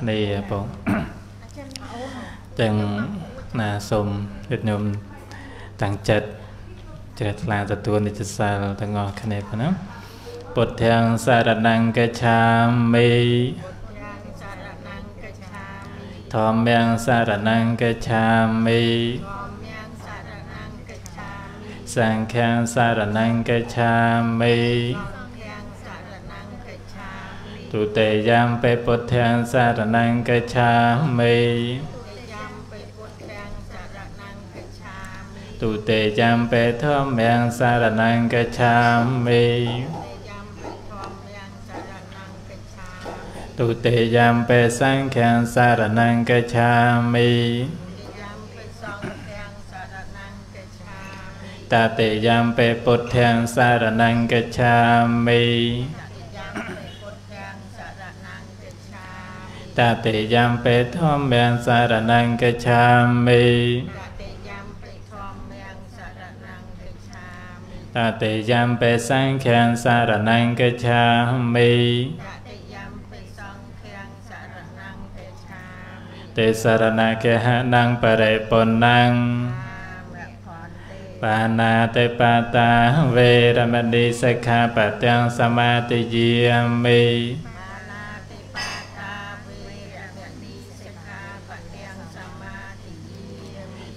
គ្នាបងទាំងណាសូមវិទ្យុមតាំងចិត្តជ្រះថ្លាទទួលនិច្ចសាលទាំងអស់គ្នាប៉ុណ្ណាពុទ្ធាំងសារណង្កច្ឆាមិធម្មំសារណង្កច្ឆាមិសង្ឃំសារណង្កច្ឆាមិ ទុតិយំពេពុទ្ធាំសារណង្កច្ឆាមិទុតិយំពេធម្មំសារណង្កច្ឆាមិទុតិយំពេសង្ឃំសារណង្កច្ឆាមិតតិយំពេពុទ្ធាំសារណង្កច្ឆាមិ តតិយំពេធម្មំសារណង្កច្ឆាមិតតិយំពេសង្ឃំសារណង្កច្ឆាមិទេសរណកេហណੰបរិបុណੰបាណាតិបាតាវេរមណីសិក្ខាបទាំងសមាទិយាមិ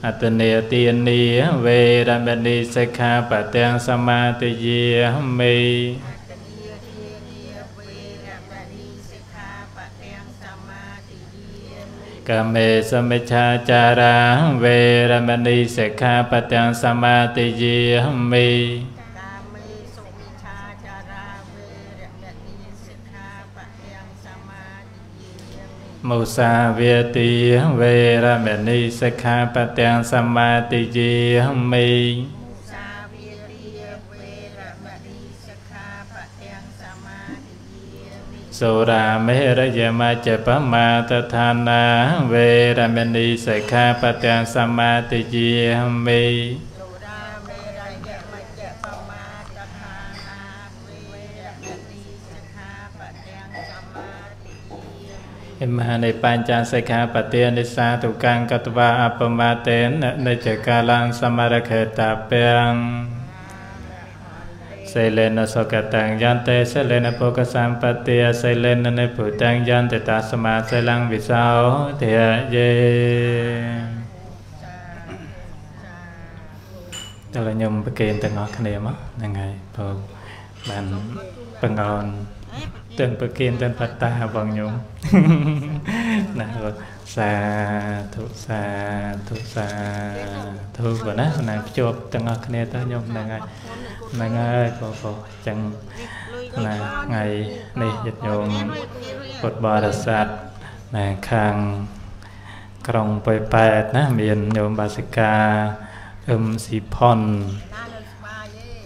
អតនេទានីវេរមណីសិក្ខាបទាំងសមាទិយាមិកមេសមិច្ឆាចារាវេរមណីសិក្ខាបទាំងសមាទិយាមិ មុសាវាទីវេរមណីសិក្ខាបទាំងសមាទិយាមិសូរាមេរយមច្ចបមាតឋានាវេរមណីសិក្ខាបទាំងសមាទិយាមិិ មហានិបញ្ចាសិក្ខាបទានិសាទុកੰកតវាអបមាតេននិច្ចកាលំសមរខេតាពាំងសេលេនសកតាំងយន្តេសេលេនភោគសម្បត្តិសេលេននិភុតាំងយន្តតាសមាសេលੰវិសោទេយេតើខ្ញុំប្រគេនទាំងអស់គ្នាមកហ្នឹងហើយបងបានបង្អន់ ទាំងប្រគិនទាំងបតាបងញោមណាសាធុសាធុសាធុបងណាណាភ្ជាប់ទាំងអស់គ្នាទៅញោមហ្នឹងហើយហ្នឹងហើយបងបងអញ្ចឹងណាថ្ងៃនេះញាតិញោមពុទ្ធបរិស័ទណាខាងក្រុងប៉ោយប៉ែតណាមានញោមបាសិកាអឹមស៊ីផុន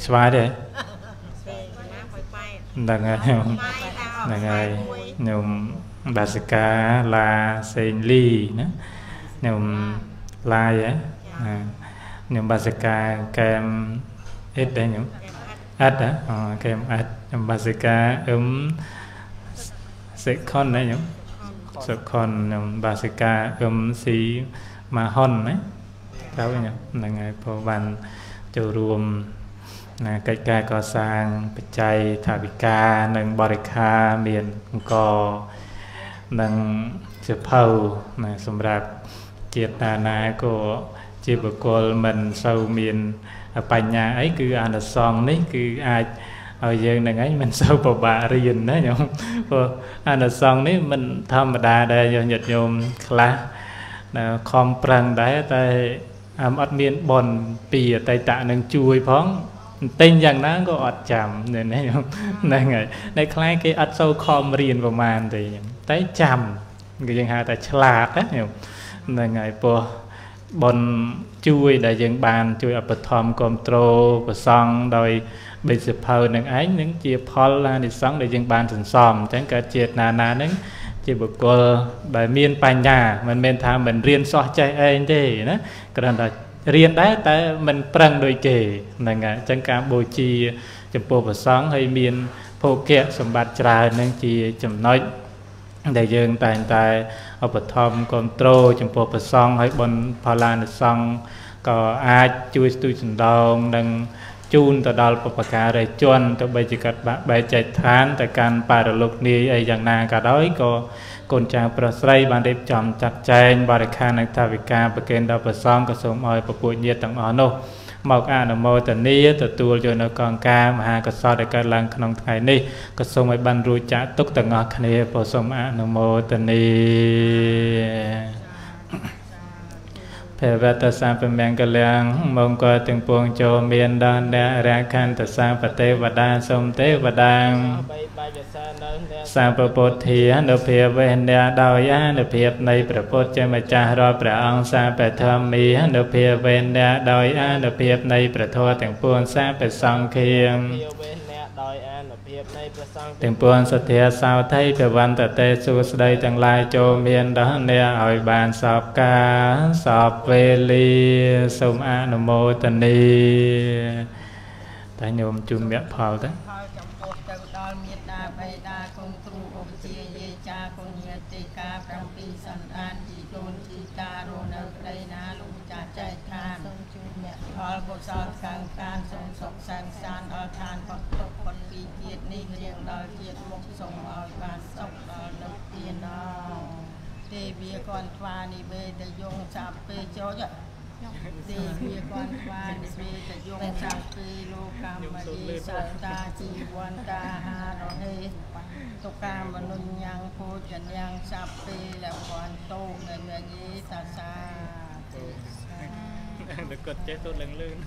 ស្វាយទេហ្នឹងហើយ ហ្នឹងហើយខ្ញុំបាសិកាឡាសេងលីណាខ្ញុំឡាយហ៎ខ្ញុំបាសិកាកែមអ៊ិតដែរខ្ញុំអត់ហ៎អូកែមអត់ខ្ញុំបាសិកាអឹមសិខុនណាខ្ញុំសុខុនខ្ញុំបាសិកាអឹមស៊ីម៉ាហុនណាត្រូវខ្ញុំហ្នឹងហើយព្រោះបានចូលរួម ណាកិច្ចការកសាងបច្ច័យថាវិការនិងបរិខាមានអង្គនិងសិភៅណាសម្រាប់ជាតិណាណាក៏ជាបុគ្គលមិនសូវមានបញ្ញាអីគឺអានិសង្ឃនេះគឺអាចឲ្យយើងនឹងឯងមិនសូវពិបាករៀនណាញោមព្រោះអានិសង្ឃនេះមិនធម្មតាដែរញាតិញោមខ្លះខំប្រឹងដែរតែអត់មានបនពីអតីតនឹងជួយផង ទិញយ៉ាងណាក៏អត់ចាំនេះហ្នឹងហើយនៅខ្លះគេអត់សូវខំរៀនប្រហែលទេតែចាំគឺយើងហៅថាឆ្លាតណាហ្នឹងហើយពោះបនជួយដែលយើងបានជួយឧបត្ថម្ភគ្រប់គ្រងប្រសង់ដោយបេសិភៅនឹងឯងនឹងជាផលអានិសង្ឃដែលយើងបានសន្សំអញ្ចឹងកើតជាតិណាណានឹងជាបុគ្គលដែលមានបញ្ញាមិនមែនថាមិនរៀនសោះចេះឯងទេណាគ្រាន់តែ រៀនដែរតែមិនប្រឹងដូចគេហ្នឹងហើយអញ្ចឹងការបូជាចំពោះព្រះសង្ឃហើយមានភោគៈសម្បត្តិច្រើននឹងជាចំណុចដែលយើងតែងតែឧបត្ថម្ភគ្រប់គ្រងចំពោះប្រសង់ហើយបុណ្យផលានិសង្ឃក៏អាចជួយស្ទួយសណ្ដោងនិង ជូនទៅដល់បុព្វការីជនទៅបីជាកាត់បាក់បែកចែកឋានទៅកាន់បរិលោកនាយអីយ៉ាងណាក៏ដោយក៏កូនចៅប្រុសស្រីបានរៀបចំចាត់ចែងបរិខានិងថាវិការប្រគេនដល់ព្រះសង្ឃក៏សូមឲ្យពពួកញាតិទាំងអស់នោះមកអនុមោទនាទទួលយកនៅកង្ការមហាកសលដែលកើតឡើងក្នុងថ្ងៃនេះក៏សូមឲ្យបានរួចចាកទុកទាំងអស់គ្នាក៏សូមអនុមោទនា ភវតសាពមង្គលាំងមង្គលទាំងពួងចូលមានដល់អ្នករាខន្តសាបទេវតាសូមទេវតាសាពពុទ្ធានុភាពវេនៈដោយអានុភាពនៃព្រះពុទ្ធជាម្ចាស់រាល់ព្រះអង្គសាពធម្មីអនុភាពវេនៈដោយអានុភាពនៃព្រះធម៌ទាំងពួងសាពសង្ឃា ទាំងពួងសទ្ធាសោថៃពវន្តតេសួស្ដីទាំងឡាយចូលមានដល់អ្នកឲ្យបានសពការសពវេលាសូមអនុមោទនីតែញោមជុំមគ្គផលទៅផលចំពោះទៅដល់មេត្តាបេតាគុំគ្រូឧបជា យាចាគុញយតិកា7សន្តានជីដូនជីតារស់នៅប្តីណាលោកចាស់ចែកឋានសូមជួបអ្នកផលកុសលកាំងកានសូមសុខសាន្តសានដល់ឋានផុតទុក្ខផុតពីជាតិនេះរៀងដល់ជាតិមុខសូមឲ្យបានសុខដល់នៅទានដល់ទេវាគន់ថ្វានិវេតយងចាប់ពេលចូ លទេវាគន់ថ្វានិវេតយងចាប់ពេលលោកកម្មឌីសត្តាជីវន្តាហារហេទុកាមនុញ្ញងភោចញ្ញងចាប់ពេលលវន្តោនៅញីតាសាតែគាត់ចេះទូលលឿន